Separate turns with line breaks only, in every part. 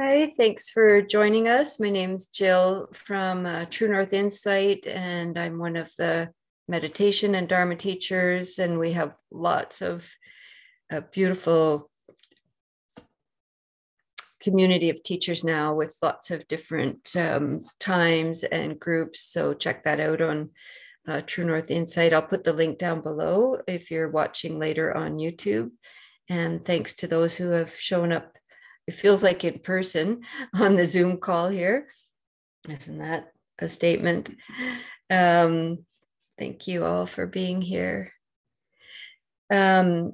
Hi, thanks for joining us. My name is Jill from uh, True North Insight, and I'm one of the meditation and Dharma teachers. And we have lots of uh, beautiful community of teachers now with lots of different um, times and groups. So check that out on uh, True North Insight. I'll put the link down below if you're watching later on YouTube. And thanks to those who have shown up it feels like in person on the Zoom call here. Isn't that a statement? Um, thank you all for being here. Um,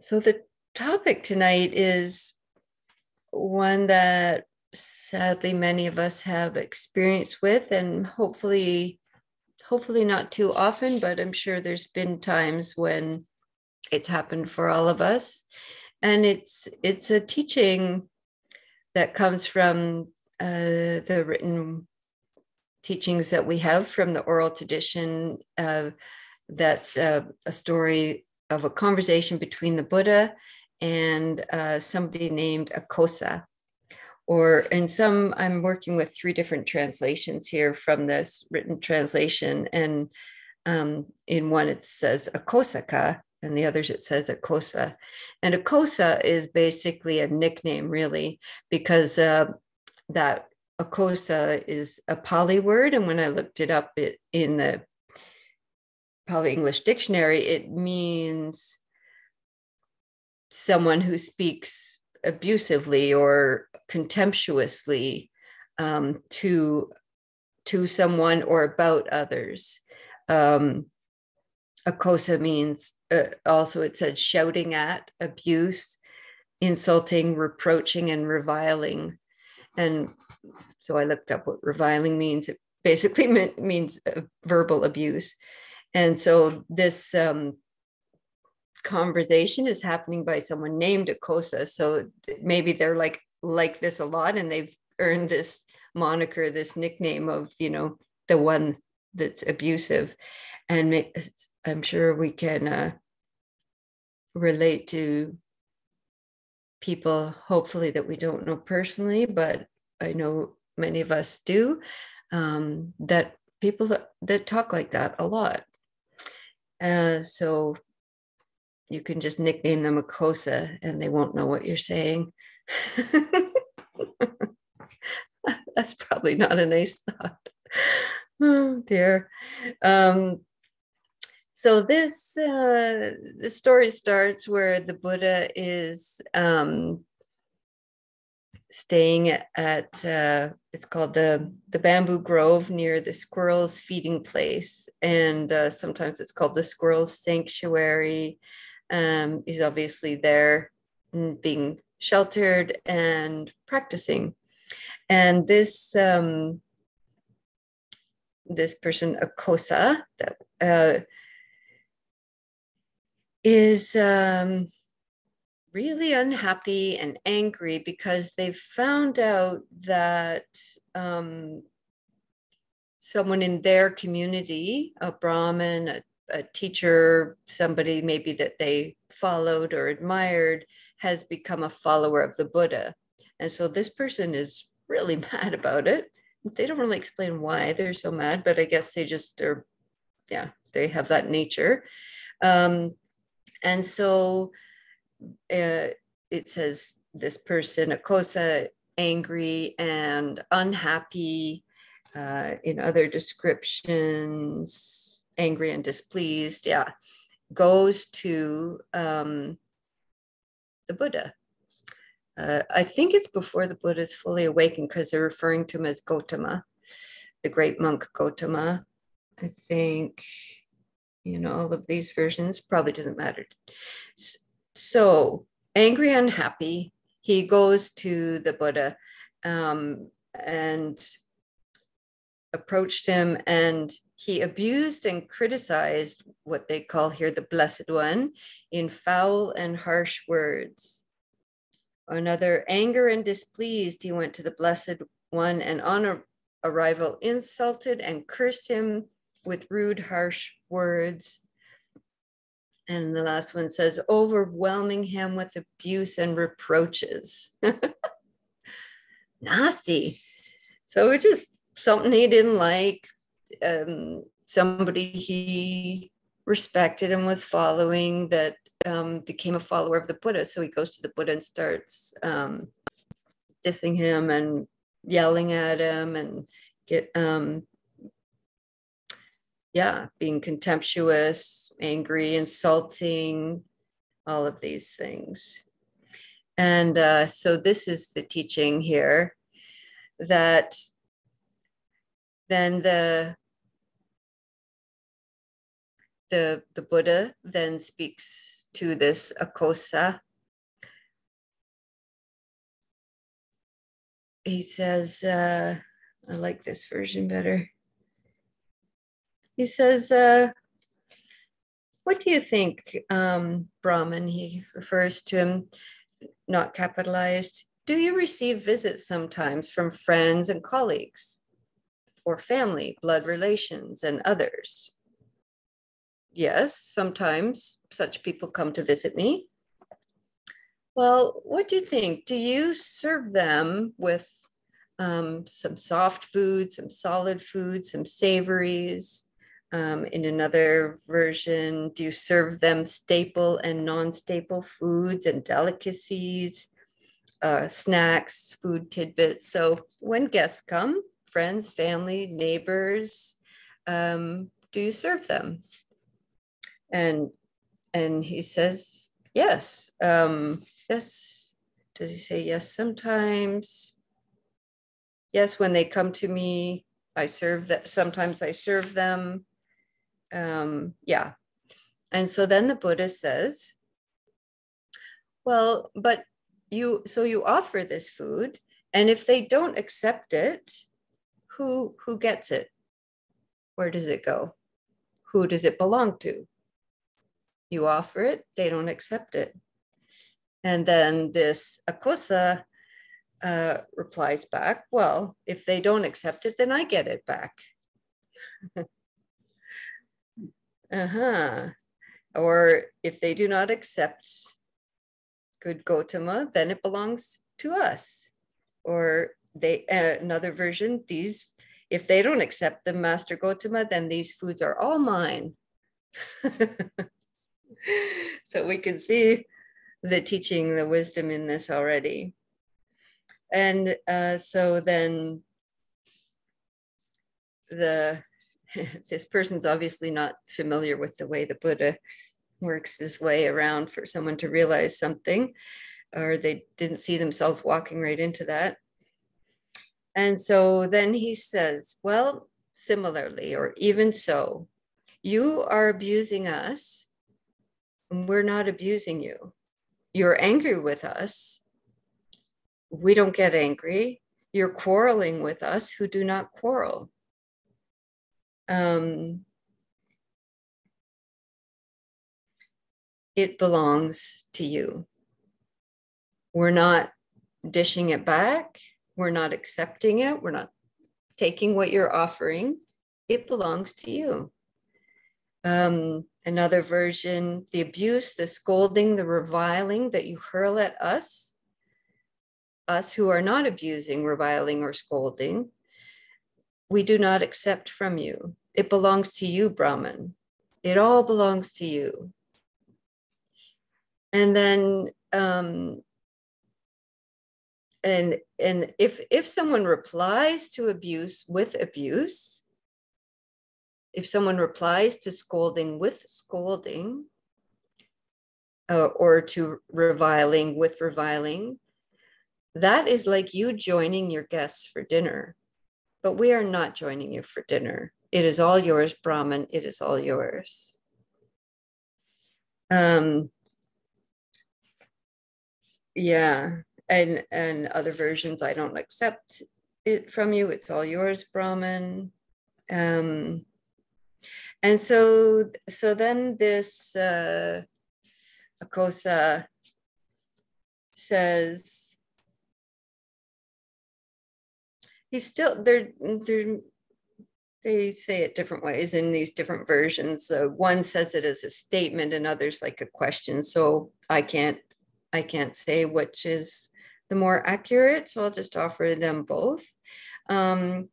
so, the topic tonight is one that sadly many of us have experience with, and hopefully, hopefully not too often, but I'm sure there's been times when it's happened for all of us and it's it's a teaching that comes from uh, the written teachings that we have from the oral tradition. Uh, that's uh, a story of a conversation between the Buddha and uh, somebody named Akkosa. Or in some, I'm working with three different translations here from this written translation. And um, in one, it says Akkosaka, and the others it says Akkosa. And Akkosa is basically a nickname, really, because uh, that Akkosa is a Pali word. And when I looked it up it, in the Pali English dictionary, it means someone who speaks abusively or contemptuously um, to to someone or about others. Um, Akkosa means uh, also it said shouting at, abuse, insulting, reproaching, and reviling. And so I looked up what reviling means. It basically means uh, verbal abuse. And so this um, conversation is happening by someone named Akkosa. So maybe they're like like this a lot, and they've earned this moniker, this nickname of you know the one that's abusive, and I'm sure we can uh, relate to people, hopefully, that we don't know personally, but I know many of us do, um, that people that, that talk like that a lot. Uh, so you can just nickname them a Kosa and they won't know what you're saying. That's probably not a nice thought. Oh dear. Um, so this uh, the story starts where the Buddha is um, staying at uh, it's called the the bamboo grove near the squirrels feeding place. And uh, sometimes it's called the squirrels sanctuary. Um, he's obviously there being sheltered and practicing. And this um, this person Akkosa that uh, is um, really unhappy and angry because they've found out that um, someone in their community, a Brahmin, a, a teacher, somebody maybe that they followed or admired, has become a follower of the Buddha. And so this person is really mad about it. They don't really explain why they're so mad, but I guess they just are, yeah, they have that nature. Um, and so uh, it says this person, Akkosa, angry and unhappy. Uh, in other descriptions, angry and displeased. Yeah, goes to um, the Buddha. Uh, I think it's before the Buddha is fully awakened because they're referring to him as Gotama, the great monk Gotama. I think you know, all of these versions probably doesn't matter. So, angry, and unhappy, he goes to the Buddha um, and approached him, and he abused and criticized what they call here the Blessed One in foul and harsh words. Another anger and displeased, he went to the Blessed One and on arrival insulted and cursed him with rude, harsh words. And the last one says, overwhelming him with abuse and reproaches. nasty. So it just something he didn't like. Um, somebody he respected and was following that um, became a follower of the Buddha. So he goes to the Buddha and starts um, dissing him and yelling at him and get um, yeah, being contemptuous, angry, insulting, all of these things. And uh, so this is the teaching here that then the the the Buddha then speaks to this Akkosa. He says, uh, I like this version better. He says, uh, What do you think, um, Brahman? He refers to him, not capitalized. Do you receive visits sometimes from friends and colleagues, or family, blood relations, and others? Yes, sometimes such people come to visit me. Well, what do you think? Do you serve them with um, some soft food, some solid food, some savories? Um, in another version, do you serve them staple and non-staple foods and delicacies, uh, snacks, food tidbits? So when guests come, friends, family, neighbors, um, do you serve them? And and he says, yes, um, yes. Does he say yes sometimes? Yes, when they come to me, I serve that. Sometimes I serve them um, yeah. And so then the Buddha says, well, but you, so you offer this food, and if they don't accept it, who who gets it? Where does it go? Who does it belong to? You offer it, they don't accept it. And then this Akkosa uh, replies back, well, if they don't accept it, then I get it back. Uh-huh. Or if they do not accept good Gotama, then it belongs to us. Or they uh, another version, these if they don't accept the Master Gotama, then these foods are all mine. so we can see the teaching, the wisdom in this already. And uh, so then the this person's obviously not familiar with the way the Buddha works his way around for someone to realize something, or they didn't see themselves walking right into that. And so then he says, Well, similarly, or even so, you are abusing us, we're not abusing you. You're angry with us. We don't get angry. You're quarreling with us who do not quarrel um, it belongs to you. We're not dishing it back. We're not accepting it. We're not taking what you're offering. It belongs to you. Um, another version the abuse, the scolding, the reviling that you hurl at us, us who are not abusing, reviling, or scolding, we do not accept from you. It belongs to you, Brahman. It all belongs to you. And then, um, and and if if someone replies to abuse with abuse, if someone replies to scolding with scolding, uh, or to reviling with reviling, that is like you joining your guests for dinner. But we are not joining you for dinner. It is all yours, Brahman. It is all yours. Um, yeah, and and other versions, I don't accept it from you. It's all yours, Brahman. Um, and so so then this uh, Akkosa says he's still there. There they say it different ways in these different versions. Uh, one says it as a statement, and others like a question. So I can't I can't say which is the more accurate. So I'll just offer them both. Um,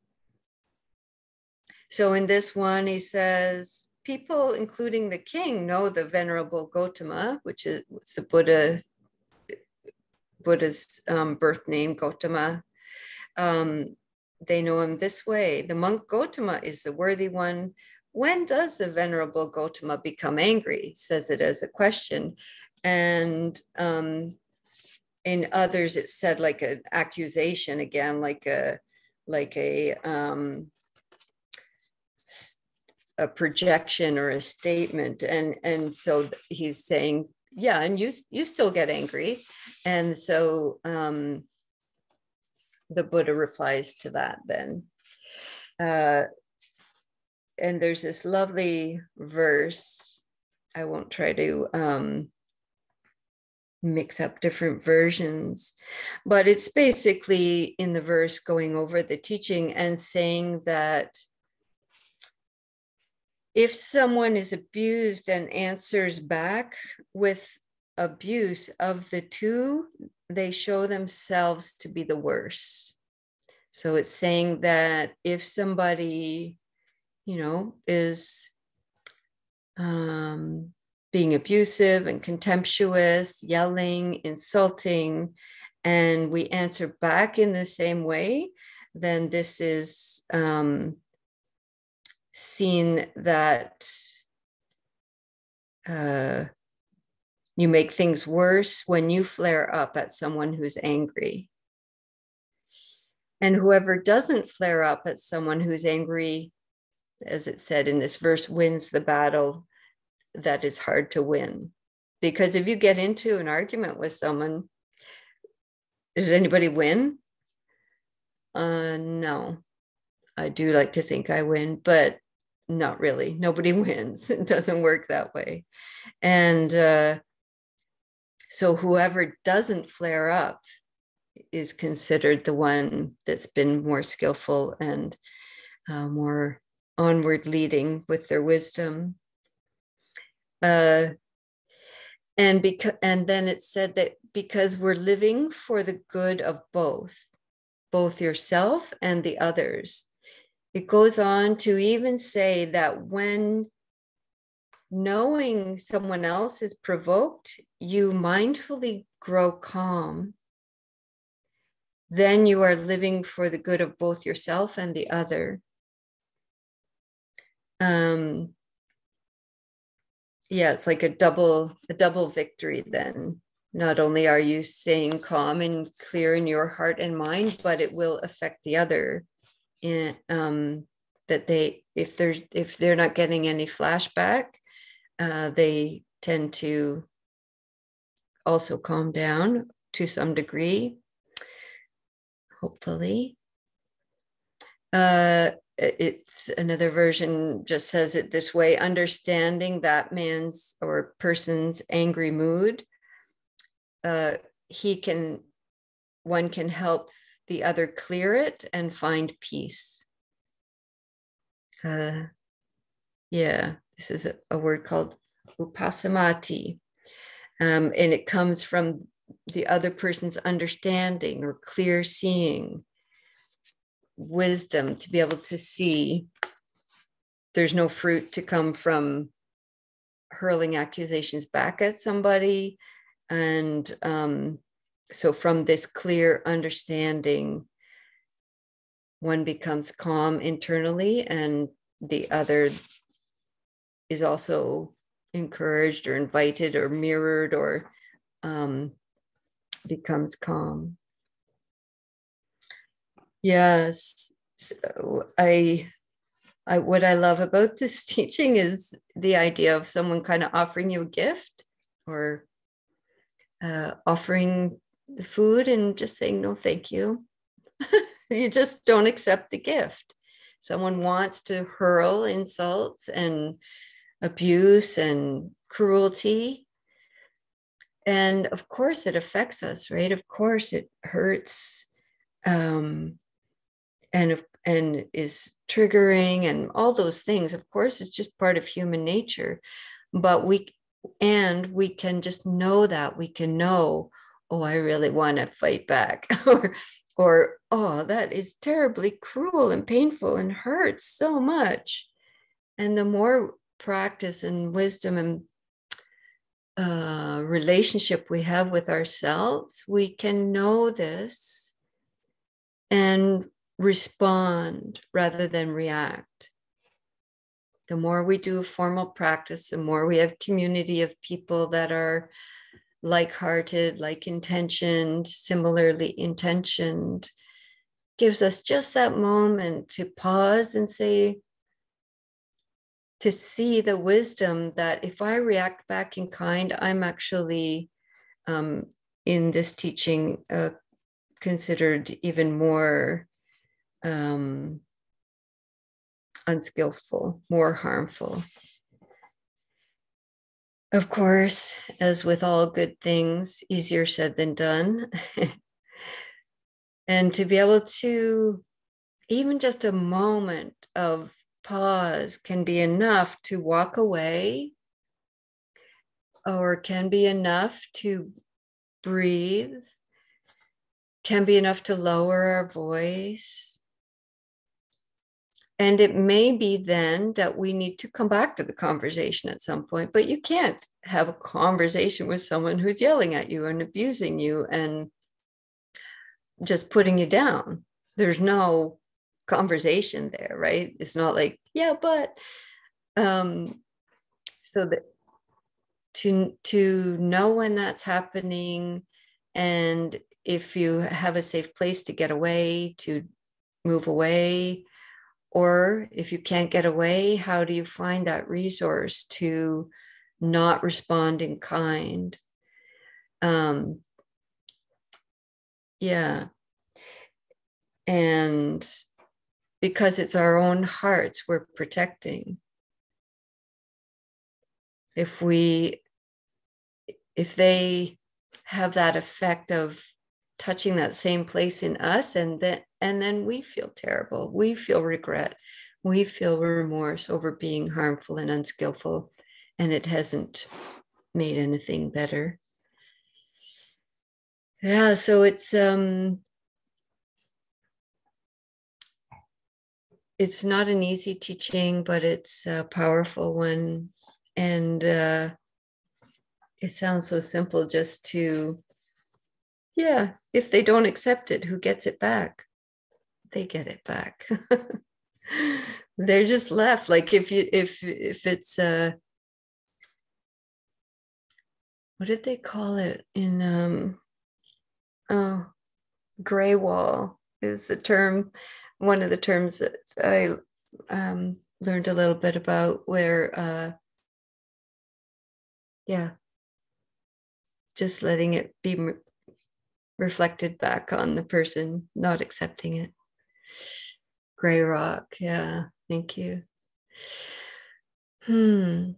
so in this one, he says, people, including the king, know the venerable Gotama, which is the Buddha, Buddha's um, birth name, Gotama. Um, they know him this way. The monk Gotama is the worthy one. When does the venerable Gotama become angry? Says it as a question. And um, in others, it's said like an accusation again, like a like a um, a projection or a statement and and so he's saying yeah and you you still get angry. And so um the buddha replies to that then. Uh and there's this lovely verse i won't try to um mix up different versions but it's basically in the verse going over the teaching and saying that if someone is abused and answers back with abuse of the two, they show themselves to be the worse. So it's saying that if somebody, you know, is um, being abusive and contemptuous, yelling, insulting, and we answer back in the same way, then this is um, seen that uh, you make things worse when you flare up at someone who's angry. And whoever doesn't flare up at someone who's angry, as it said in this verse, wins the battle that is hard to win. Because if you get into an argument with someone, does anybody win? Uh, no. I do like to think I win, but not really. Nobody wins. It doesn't work that way. And uh, so whoever doesn't flare up is considered the one that's been more skillful and uh, more onward leading with their wisdom. Uh, and because and then it said that because we're living for the good of both, both yourself and the others, it goes on to even say that when knowing someone else is provoked, you mindfully grow calm. Then you are living for the good of both yourself and the other. Um, yeah, it's like a double a double victory then. Not only are you staying calm and clear in your heart and mind, but it will affect the other in, um, that they if they're if they're not getting any flashback uh, they tend to also calm down to some degree hopefully. Uh, it's another version just says it this way understanding that man's or person's angry mood uh, he can one can help the other clear it and find peace. Uh, yeah, this is a, a word called upasammati. Um, and it comes from the other person's understanding or clear seeing, wisdom to be able to see there's no fruit to come from hurling accusations back at somebody and um, so from this clear understanding one becomes calm internally and the other is also encouraged or invited or mirrored or um, becomes calm. Yes. So i I, what I love about this teaching is the idea of someone kind of offering you a gift or uh, offering the food and just saying no thank you. You just don't accept the gift. Someone wants to hurl insults and abuse and cruelty. And of course it affects us right? Of course it hurts um, and and is triggering and all those things. Of course it's just part of human nature. But we and we can just know that. We can know oh, I really want to fight back, or, or, oh, that is terribly cruel and painful and hurts so much. And the more practice and wisdom and uh, relationship we have with ourselves, we can know this and respond rather than react. The more we do formal practice, the more we have community of people that are like-hearted, like-intentioned, similarly intentioned, gives us just that moment to pause and say, to see the wisdom that if I react back in kind, I'm actually um, in this teaching uh, considered even more um, unskillful, more harmful. Of course, as with all good things, easier said than done. and to be able to, even just a moment of pause can be enough to walk away or can be enough to breathe, can be enough to lower our voice. And it may be then that we need to come back to the conversation at some point, but you can't have a conversation with someone who's yelling at you and abusing you and just putting you down. There's no conversation there, right? It's not like, yeah, but um so that to to know when that's happening and if you have a safe place to get away, to move away, or if you can't get away, how do you find that resource to not respond in kind? Um, yeah. And because it's our own hearts we're protecting. If we, if they have that effect of touching that same place in us and then and then we feel terrible we feel regret we feel remorse over being harmful and unskillful and it hasn't made anything better yeah so it's um it's not an easy teaching, but it's a powerful one. And uh, it sounds so simple just to, yeah, if they don't accept it, who gets it back? They get it back. They're just left. Like if you if if it's uh what did they call it in um oh gray wall is the term one of the terms that I um, learned a little bit about where, uh, yeah, just letting it be re- reflected back on the person, not accepting it. Gray rock, yeah, thank you. Hmm.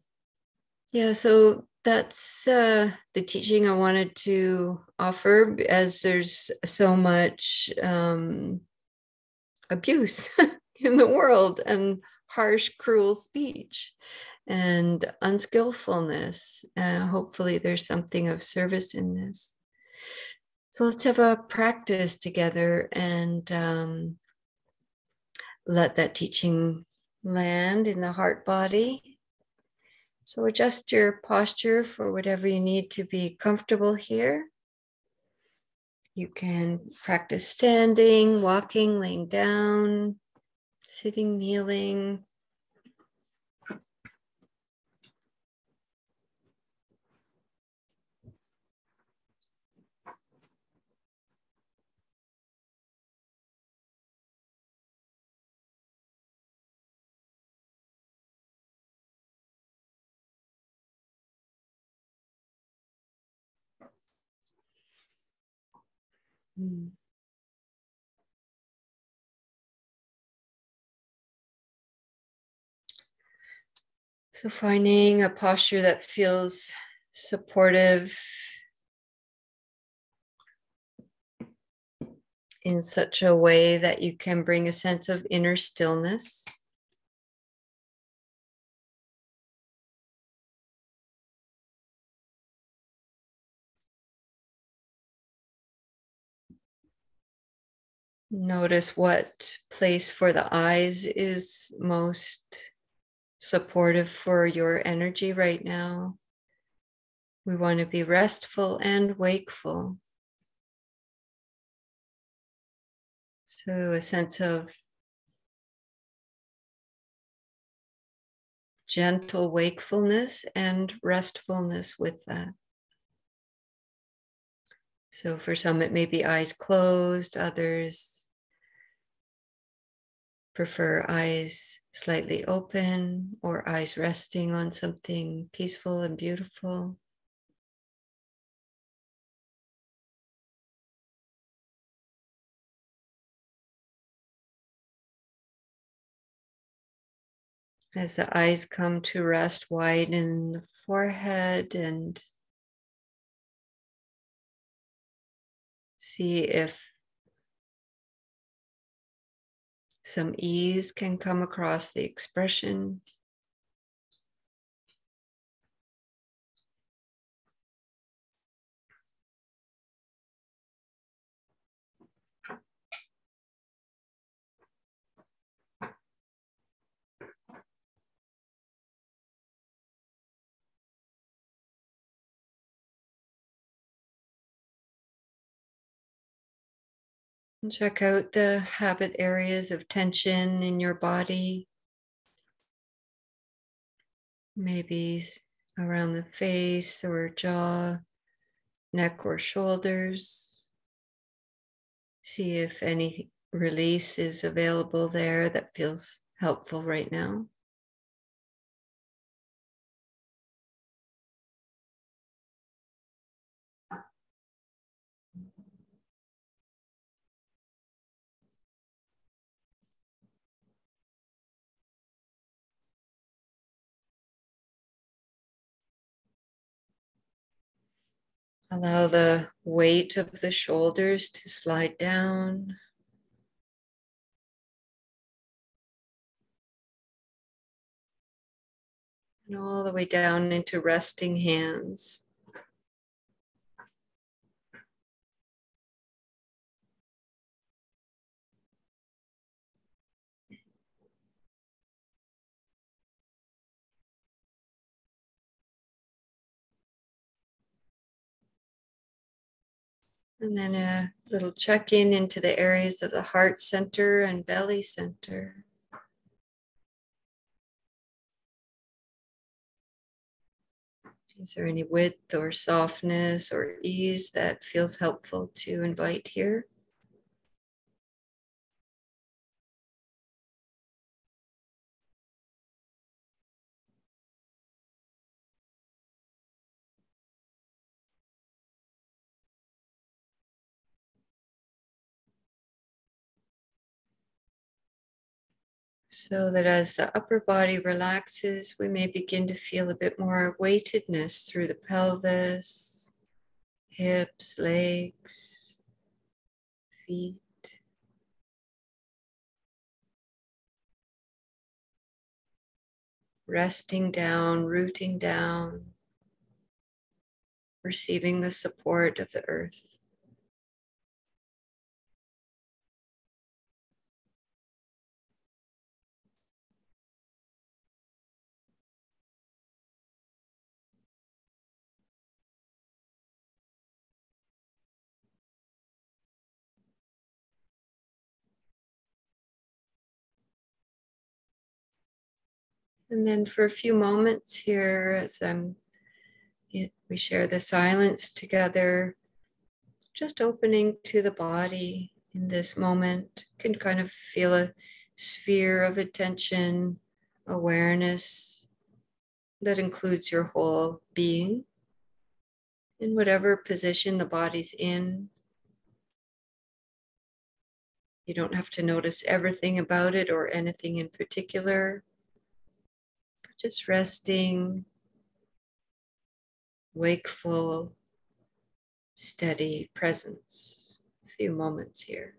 Yeah, so that's uh, the teaching I wanted to offer as there's so much um, abuse in the world and harsh, cruel speech and unskillfulness. Uh, hopefully, there's something of service in this. So let's have a practice together and um, let that teaching land in the heart body. So adjust your posture for whatever you need to be comfortable here. You can practice standing, walking, laying down, sitting, kneeling. Mm. So finding a posture that feels supportive in such a way that you can bring a sense of inner stillness. Notice what place for the eyes is most supportive for your energy right now. We want to be restful and wakeful. So, a sense of gentle wakefulness and restfulness with that. So, for some, it may be eyes closed, others prefer eyes slightly open or eyes resting on something peaceful and beautiful. As the eyes come to rest, widen the forehead and see if some ease can come across the expression. Check out the habit areas of tension in your body. Maybe around the face or jaw, neck or shoulders. See if any release is available there that feels helpful right now. Allow the weight of the shoulders to slide down. And all the way down into resting hands. And then a little check in into the areas of the heart center and belly center. Is there any width or softness or ease that feels helpful to invite here? So that as the upper body relaxes, we may begin to feel a bit more weightedness through the pelvis, hips, legs, feet. Resting down, rooting down, receiving the support of the earth. And then for a few moments here, as um, I'm, we share the silence together, just opening to the body in this moment, can kind of feel a sphere of attention, awareness that includes your whole being in whatever position the body's in. You don't have to notice everything about it or anything in particular just resting, wakeful, steady presence. A few moments here.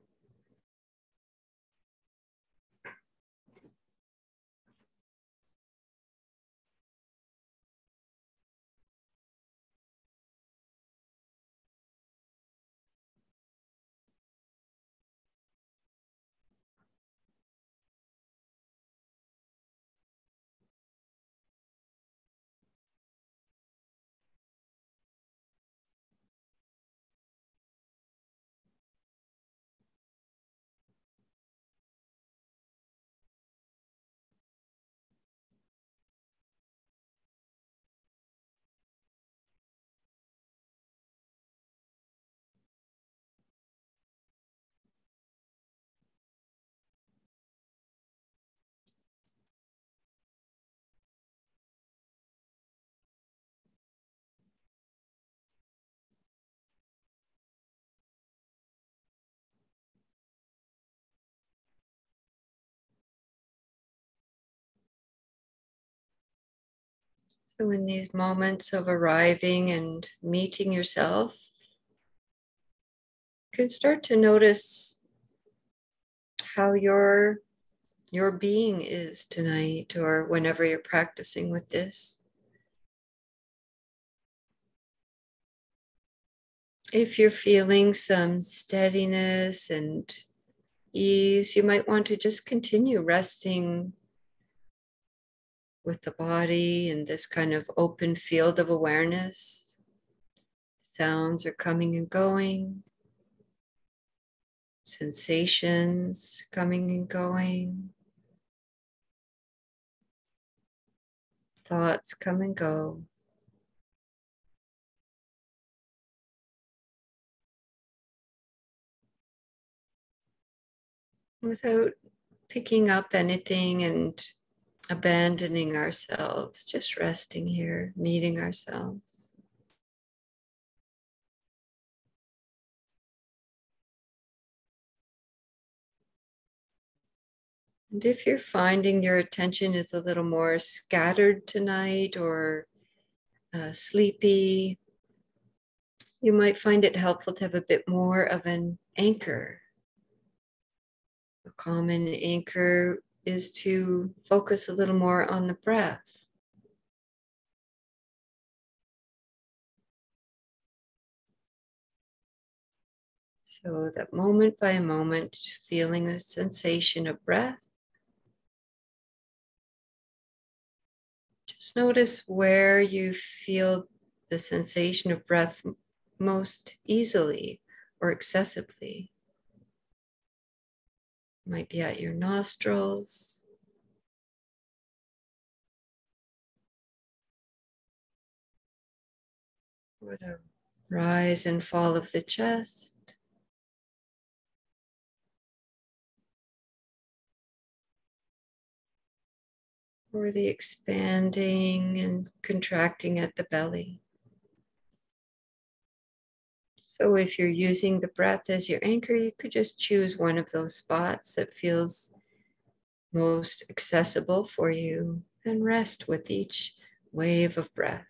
So, in these moments of arriving and meeting yourself, you can start to notice how your your being is tonight or whenever you're practicing with this. If you're feeling some steadiness and ease, you might want to just continue resting with the body in this kind of open field of awareness. Sounds are coming and going, sensations coming and going, thoughts come and go. Without picking up anything and abandoning ourselves, just resting here, meeting ourselves. And if you're finding your attention is a little more scattered tonight or uh, sleepy, you might find it helpful to have a bit more of an anchor. A common anchor is to focus a little more on the breath. So that moment by moment, feeling the sensation of breath. Just notice where you feel the sensation of breath most easily or excessively might be at your nostrils. Or the rise and fall of the chest. Or the expanding and contracting at the belly. So if you're using the breath as your anchor, you could just choose one of those spots that feels most accessible for you and rest with each wave of breath.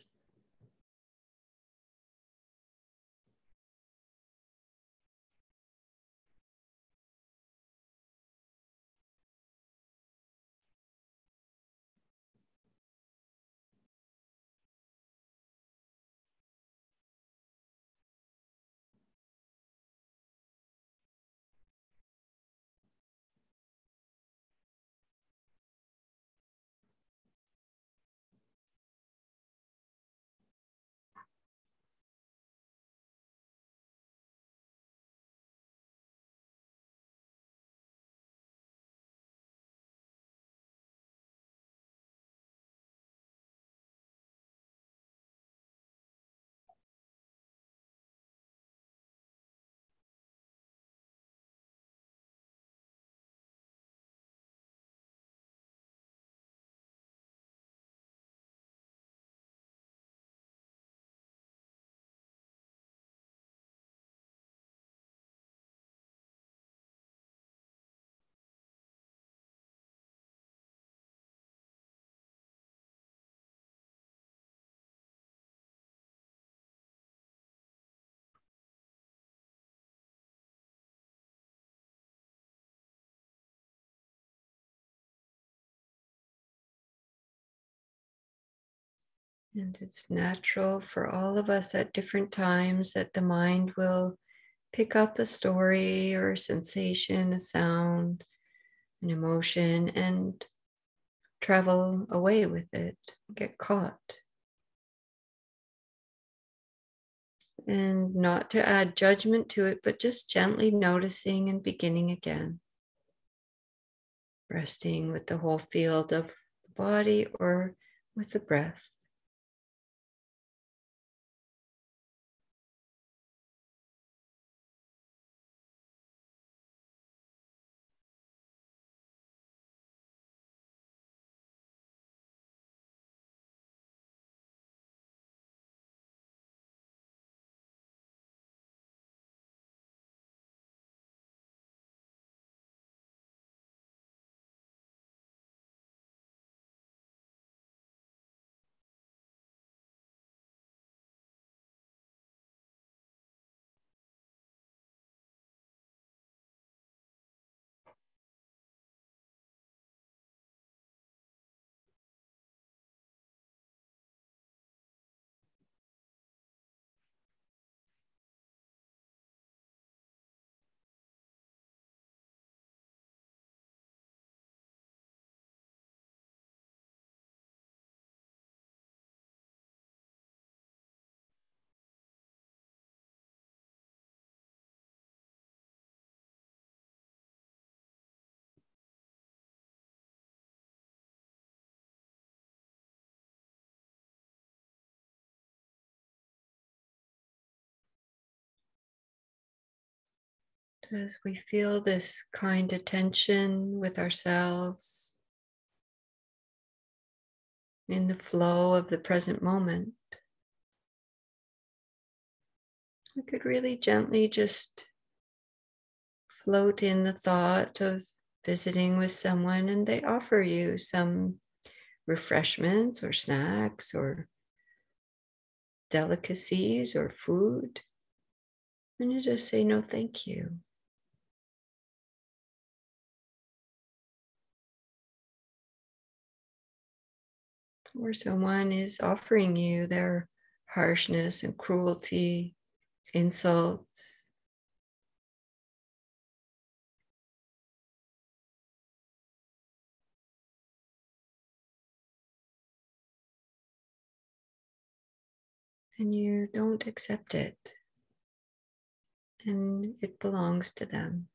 And it's natural for all of us at different times that the mind will pick up a story or a sensation, a sound, an emotion, and travel away with it, get caught. And not to add judgment to it, but just gently noticing and beginning again. Resting with the whole field of the body or with the breath. As we feel this kind attention with ourselves in the flow of the present moment, we could really gently just float in the thought of visiting with someone and they offer you some refreshments or snacks or delicacies or food. And you just say, no, thank you. Or someone is offering you their harshness and cruelty, insults. And you don't accept it and it belongs to them.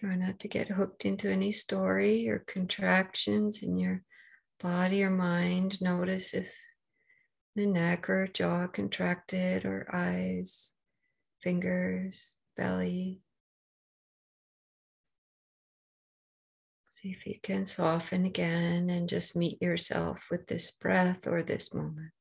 Try not to get hooked into any story or contractions in your body or mind. Notice if the neck or jaw contracted, or eyes, fingers, belly. See if you can soften again and just meet yourself with this breath or this moment.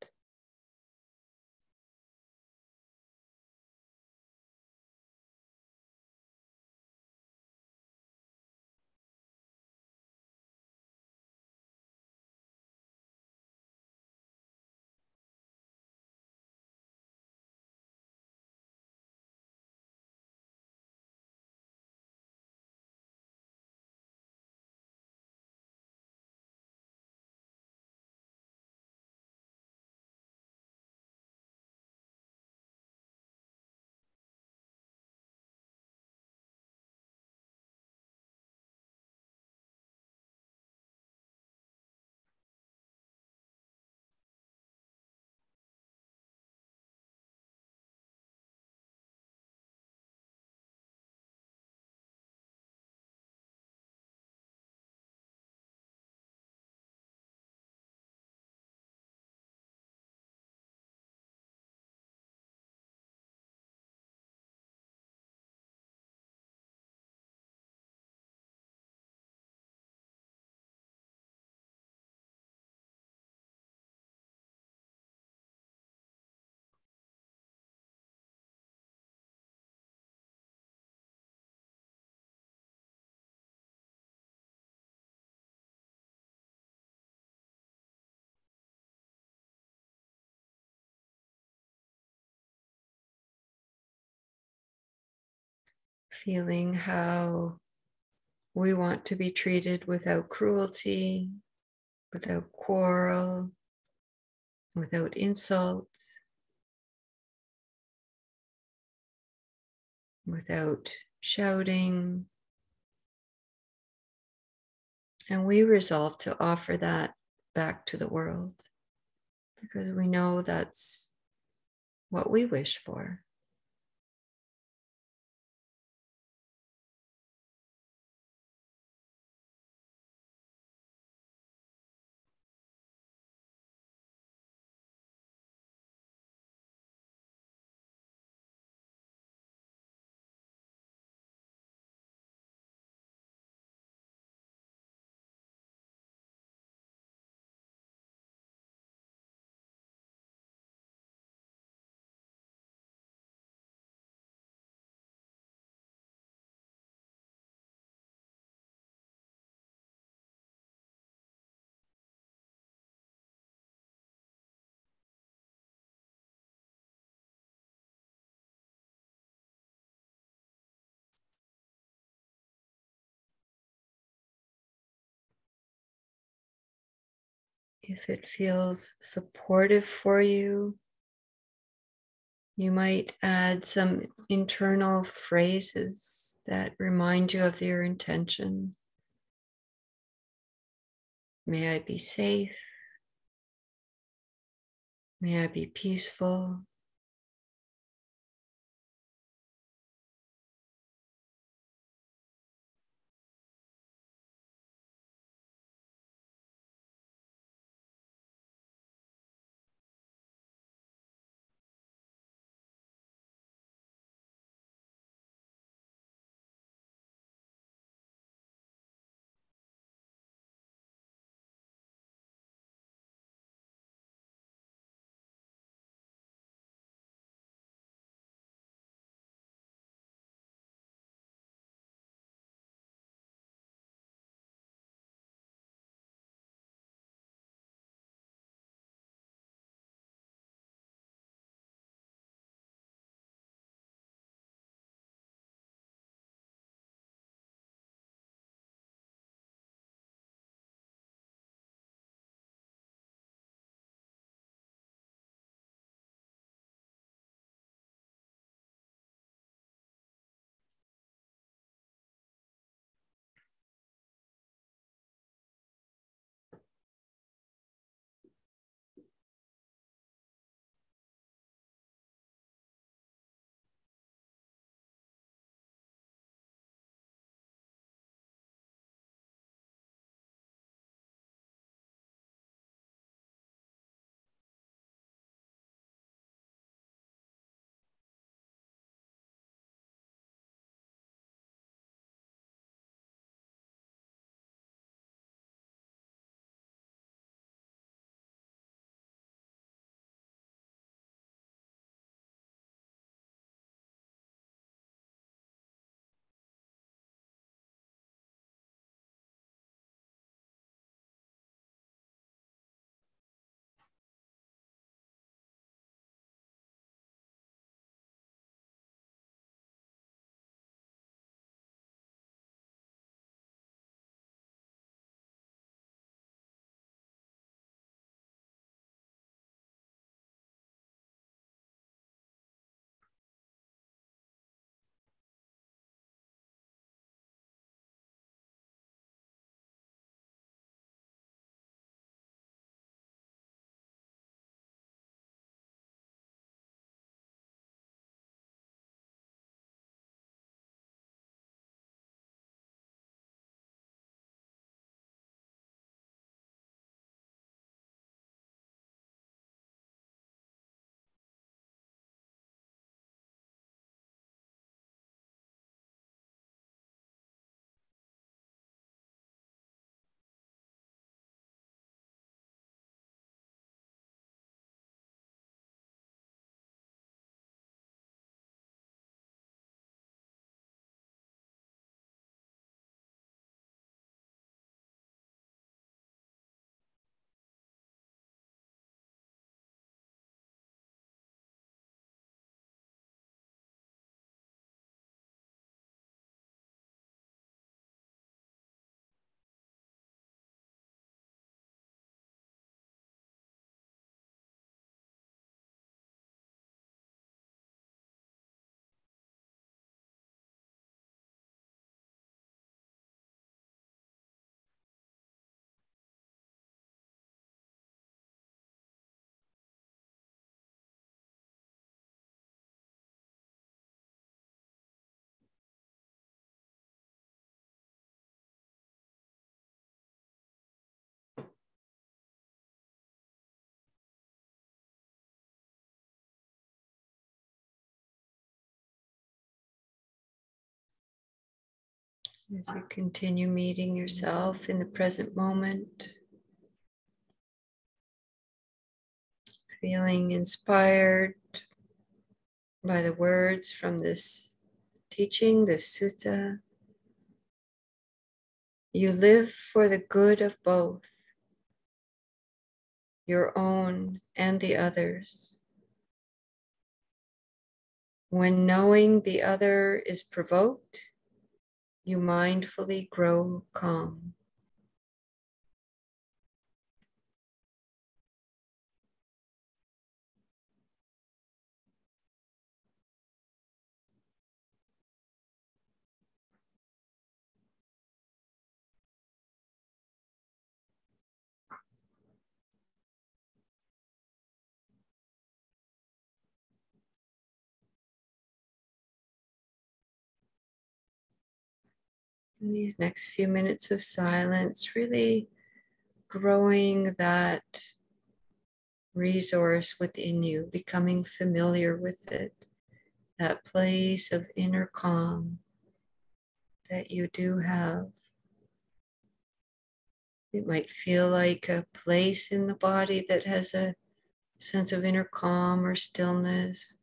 Feeling how we want to be treated without cruelty, without quarrel, without insults, without shouting. And we resolve to offer that back to the world because we know that's what we wish for. If it feels supportive for you, you might add some internal phrases that remind you of your intention. May I be safe. May I be peaceful. As you continue meeting yourself in the present moment, feeling inspired by the words from this teaching, this sutta. You live for the good of both, your own and the others. When knowing the other is provoked, you mindfully grow calm. In these next few minutes of silence, really growing that resource within you, becoming familiar with it, that place of inner calm that you do have. It might feel like a place in the body that has a sense of inner calm or stillness,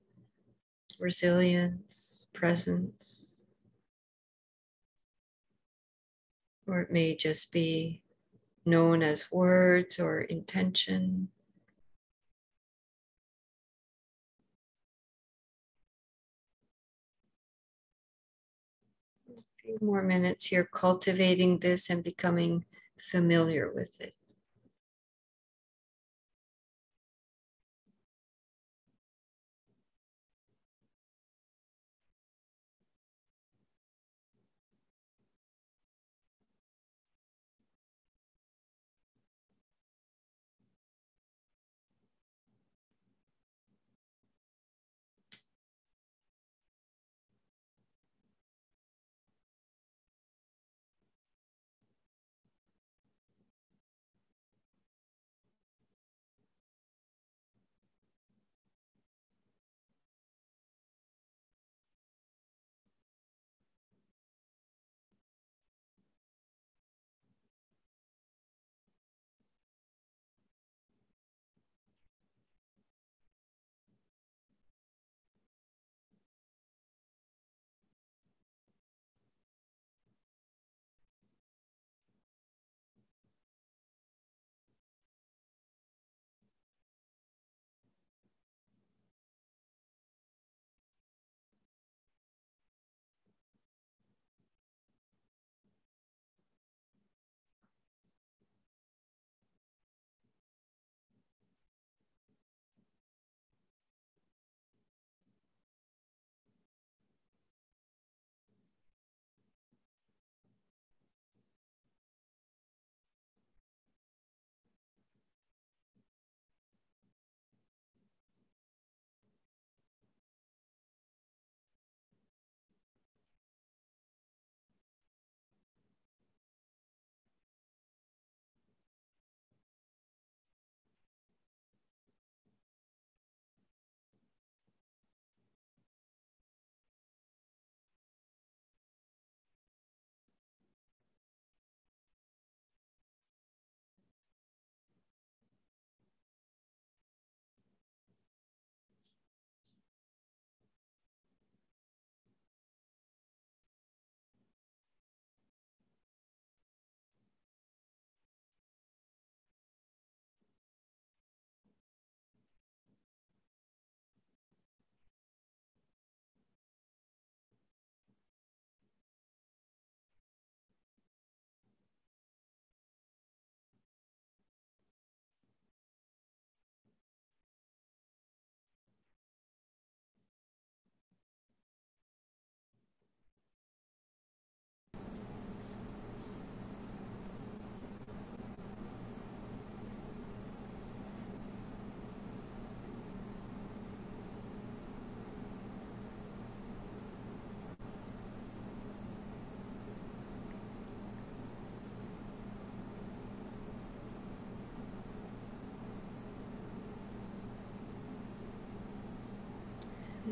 resilience, presence. Or it may just be known as words or intention. A few more minutes here cultivating this and becoming familiar with it.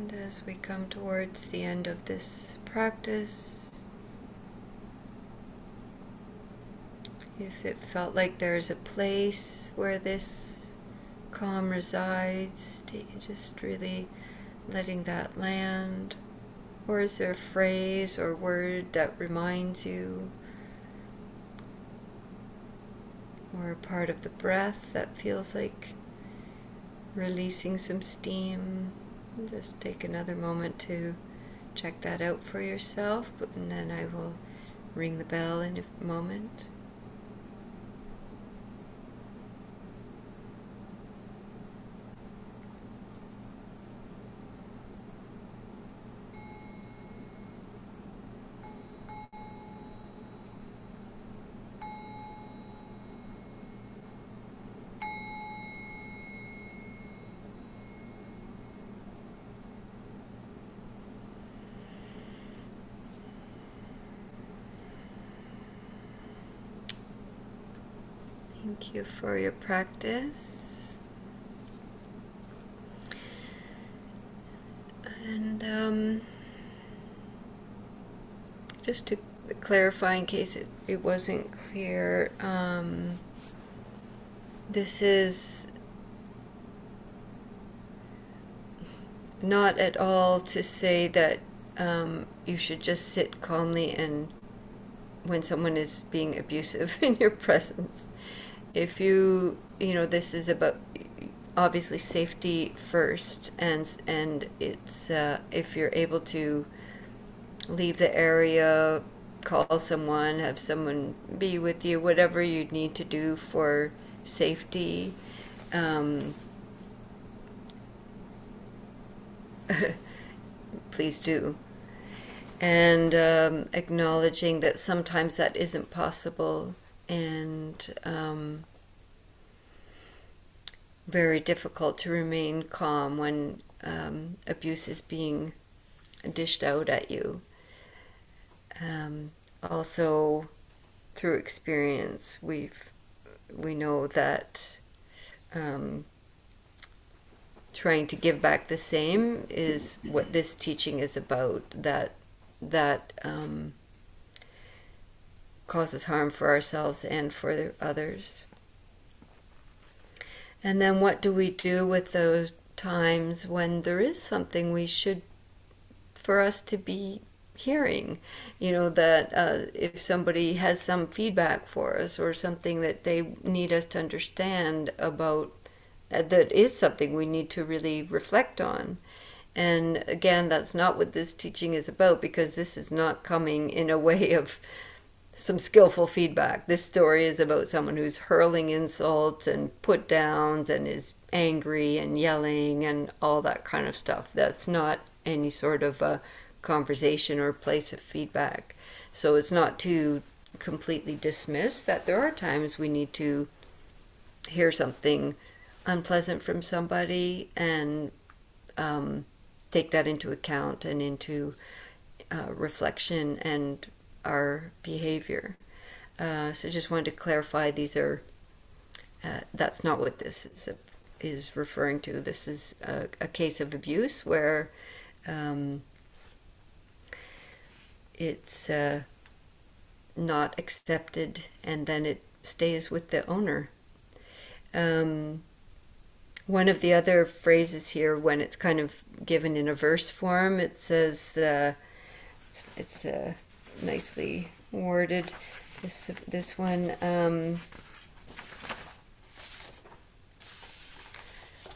And as we come towards the end of this practice, If it felt like there's a place where this calm resides, just really letting that land. Or is there a phrase or word that reminds you? Or a part of the breath that feels like releasing some steam? Just take another moment to check that out for yourself, and then I will ring the bell in a moment. Thank you for your practice. And um, just to clarify in case it, it wasn't clear, um, this is not at all to say that um, you should just sit calmly and when someone is being abusive in your presence if you you know this is about obviously safety first and and it's uh, if you're able to leave the area call someone have someone be with you whatever you need to do for safety um, please do. And um, acknowledging that sometimes that isn't possible and um, very difficult to remain calm when um, abuse is being dished out at you. Um, also, through experience, we've we know that um, trying to give back the same is what this teaching is about. That that um, causes harm for ourselves and for the others. And then what do we do with those times when there is something we should, for us to be hearing? You know, that uh, if somebody has some feedback for us or something that they need us to understand about, uh, that is something we need to really reflect on. And again, that's not what this teaching is about because this is not coming in a way of some skillful feedback. This story is about someone who's hurling insults and put downs and is angry and yelling and all that kind of stuff. That's not any sort of a conversation or place of feedback. So it's not to completely dismiss that there are times we need to hear something unpleasant from somebody and um, take that into account and into uh, reflection and our behavior. Uh, so just wanted to clarify these are, uh, that's not what this is, a, is referring to. This is a, a case of abuse where um, it's uh, not accepted and then it stays with the owner. Um, one of the other phrases here, when it's kind of given in a verse form, it says, uh, it's, it's uh, nicely worded. This this one. Um,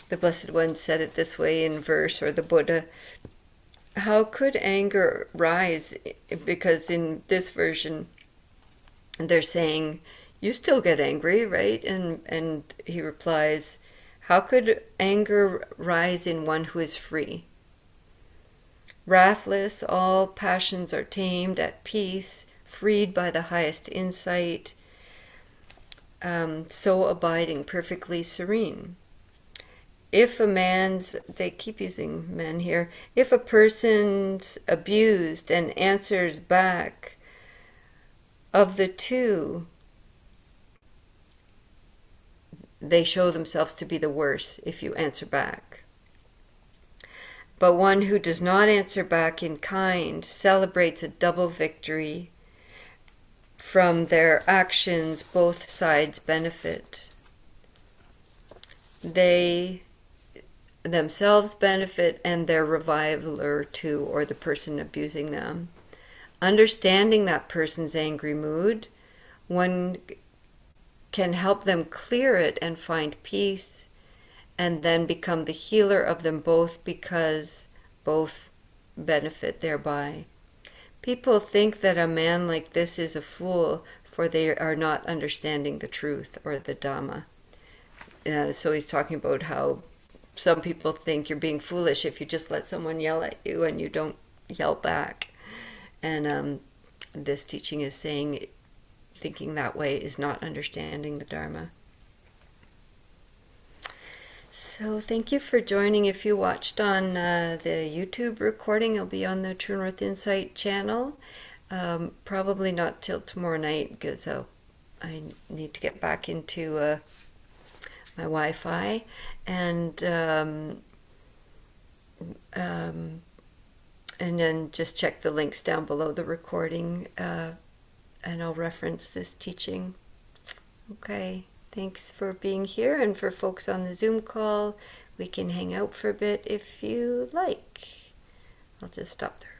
the Blessed One said it this way in verse, or the Buddha. How could anger rise? Because in this version, they're saying, "You still get angry, right?" And and he replies, "How could anger rise in one who is free?" Wrathless, all passions are tamed, at peace, freed by the highest insight, um, so abiding, perfectly serene. If a man's, they keep using men here, if a person's abused and answers back, of the two, they show themselves to be the worse if you answer back. But one who does not answer back in kind celebrates a double victory, from their actions, both sides benefit. They themselves benefit and their reviler too, or the person abusing them. Understanding that person's angry mood, one can help them clear it and find peace and then become the healer of them both because both benefit thereby. People think that a man like this is a fool, for they are not understanding the truth or the Dhamma. Uh, so he's talking about how some people think you're being foolish if you just let someone yell at you and you don't yell back. And um, this teaching is saying thinking that way is not understanding the Dharma. So thank you for joining. If you watched on uh, the YouTube recording, it'll be on the True North Insight channel. Um, probably not till tomorrow night because I'll, I need to get back into uh, my Wi-Fi and um, um, and then just check the links down below the recording uh, and I'll reference this teaching. Okay. Thanks for being here and for folks on the Zoom call. We can hang out for a bit if you like. I'll just stop there.